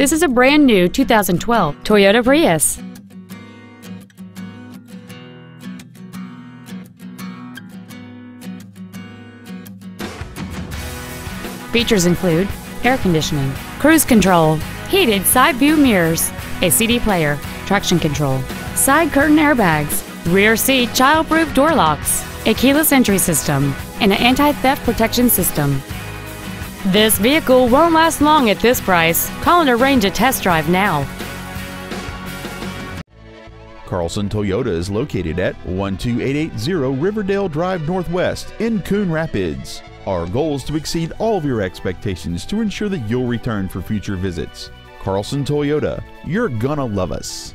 This is a brand new 2012 Toyota Prius. Features include air conditioning, cruise control, heated side view mirrors, a CD player, traction control, side curtain airbags, rear seat child-proof door locks, a keyless entry system, and an anti-theft protection system. This vehicle won't last long at this price. Call and arrange a test drive now. Carlson Toyota is located at 12880 Riverdale Drive Northwest in Coon Rapids. Our goal is to exceed all of your expectations to ensure that you'll return for future visits. Carlson Toyota, you're gonna love us.